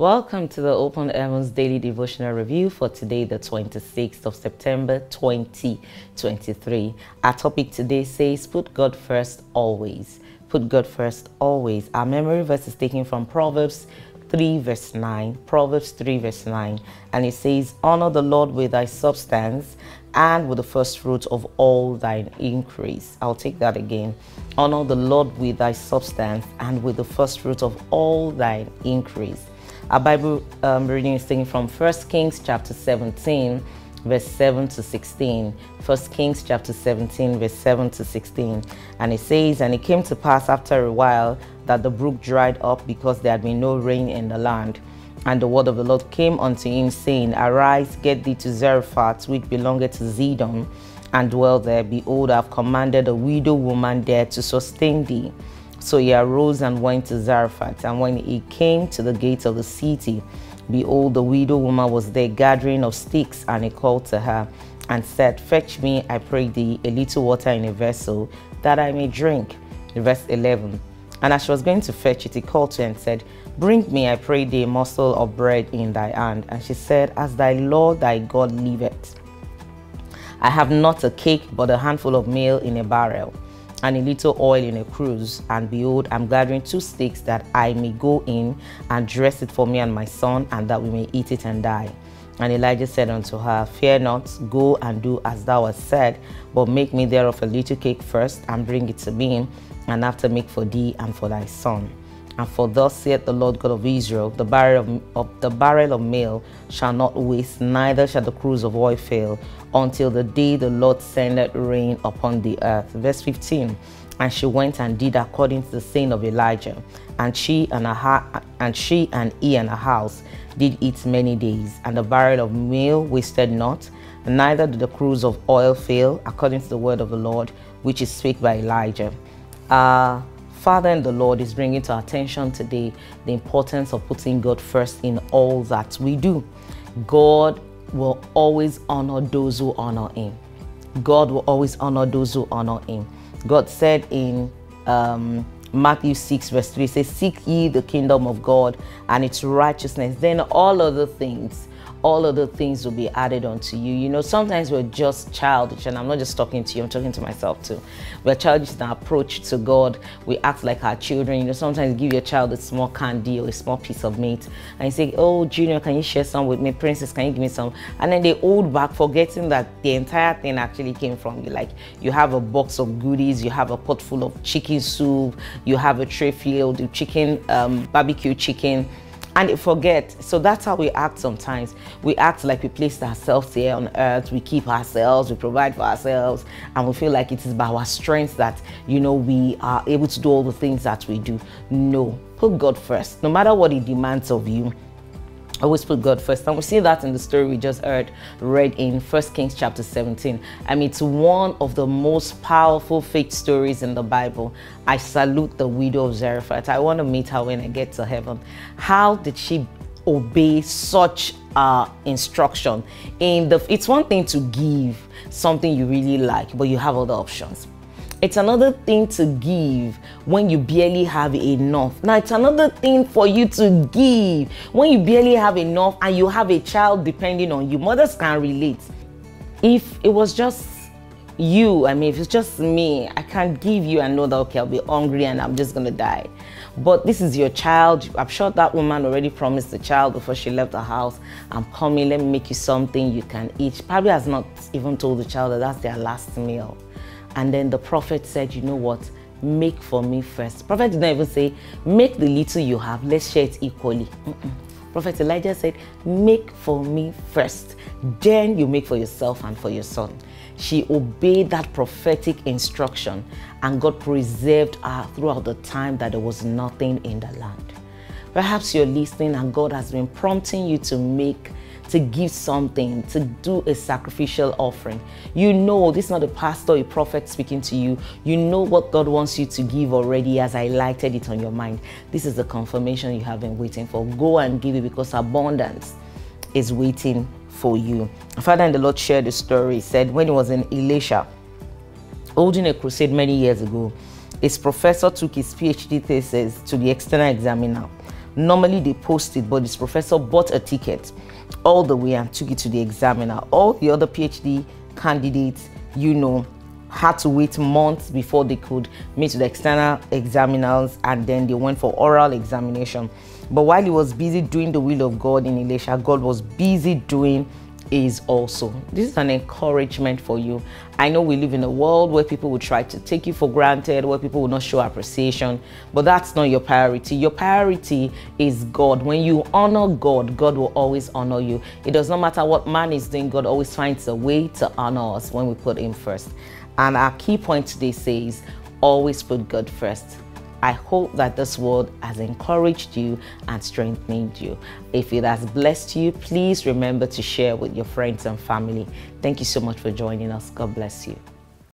Welcome to the Open Heavens Daily Devotional Review for today, the 26th of September 2023. Our topic today says, Put God first always. Put God first always. Our memory verse is taken from Proverbs 3, verse 9. Proverbs 3, verse 9. And it says, Honor the Lord with thy substance and with the first fruit of all thine increase. I'll take that again. Honor the Lord with thy substance and with the first fruit of all thine increase. Our Bible um, reading is taken from 1 Kings chapter 17, verse 7 to 16. 1 Kings chapter 17, verse 7 to 16. And it says, And it came to pass after a while that the brook dried up because there had been no rain in the land. And the word of the Lord came unto him, saying, Arise, get thee to Zarephath, which belongeth to Zidon, and dwell there. Behold, I have commanded a widow woman there to sustain thee. So he arose and went to Zarephath. And when he came to the gate of the city, behold, the widow woman was there gathering of sticks. And he called to her and said, Fetch me, I pray thee, a little water in a vessel, that I may drink. Verse 11. And as she was going to fetch it, he called to her and said, Bring me, I pray thee, a morsel of bread in thy hand. And she said, As thy Lord thy God liveth, I have not a cake, but a handful of meal in a barrel and a little oil in a cruse. And behold, I'm gathering two sticks that I may go in and dress it for me and my son, and that we may eat it and die. And Elijah said unto her, Fear not, go and do as thou hast said, but make me thereof a little cake first, and bring it to me, and after make for thee and for thy son. And for thus saith the Lord God of Israel, the barrel of, of, the barrel of meal shall not waste, neither shall the cruse of oil fail, until the day the Lord sendeth rain upon the earth. Verse 15. And she went and did according to the saying of Elijah, and she and her and she and he and her house did eat many days, and the barrel of meal wasted not, neither did the cruse of oil fail, according to the word of the Lord, which is spake by Elijah. Uh, Father and the Lord is bringing to our attention today the importance of putting God first in all that we do. God will always honor those who honor Him. God will always honor those who honor Him. God said in um, Matthew 6, verse 3, says, Seek ye the kingdom of God and its righteousness, then all other things all other things will be added onto you. You know, sometimes we're just childish, and I'm not just talking to you, I'm talking to myself too. We're childish in our approach to God. We act like our children. You know, sometimes you give your child a small candy or a small piece of meat, and you say, Oh, Junior, can you share some with me? Princess, can you give me some? And then they hold back, forgetting that the entire thing actually came from you. Like, you have a box of goodies, you have a pot full of chicken soup, you have a tray filled with chicken, um, barbecue chicken and forget. So that's how we act sometimes. We act like we placed ourselves here on earth, we keep ourselves, we provide for ourselves, and we feel like it is by our strength that, you know, we are able to do all the things that we do. No, put God first. No matter what He demands of you, always put God first. And we see that in the story we just heard read in 1 Kings chapter 17. I mean, it's one of the most powerful faith stories in the Bible. I salute the widow of Zarephath. I want to meet her when I get to heaven. How did she obey such uh, instruction? In the, it's one thing to give something you really like, but you have other options. It's another thing to give when you barely have enough. Now, it's another thing for you to give when you barely have enough and you have a child depending on you. Mothers can relate. If it was just you, I mean, if it's just me, I can't give you and know that, okay, I'll be hungry and I'm just gonna die. But this is your child. I'm sure that woman already promised the child before she left the house, I'm coming, let me make you something you can eat. Probably has not even told the child that that's their last meal. And then the prophet said, You know what? Make for me first. Prophet did not even say, Make the little you have, let's share it equally. Mm -mm. Prophet Elijah said, Make for me first, then you make for yourself and for your son. She obeyed that prophetic instruction, and God preserved her throughout the time that there was nothing in the land. Perhaps you're listening, and God has been prompting you to make to give something, to do a sacrificial offering. You know, this is not a pastor, a prophet speaking to you. You know what God wants you to give already as I lighted it on your mind. This is the confirmation you have been waiting for. Go and give it because abundance is waiting for you. Father and the Lord shared a story. He said when he was in Ilesha, holding a crusade many years ago, his professor took his PhD thesis to the external examiner Normally they post it, but this professor bought a ticket all the way and took it to the examiner. All the other PhD candidates, you know, had to wait months before they could meet the external examiners and then they went for oral examination. But while he was busy doing the will of God in Ilesha, God was busy doing is also. This is an encouragement for you. I know we live in a world where people will try to take you for granted, where people will not show appreciation, but that's not your priority. Your priority is God. When you honor God, God will always honor you. It does not matter what man is doing, God always finds a way to honor us when we put Him first. And our key point today says, always put God first. I hope that this word has encouraged you and strengthened you. If it has blessed you, please remember to share with your friends and family. Thank you so much for joining us. God bless you.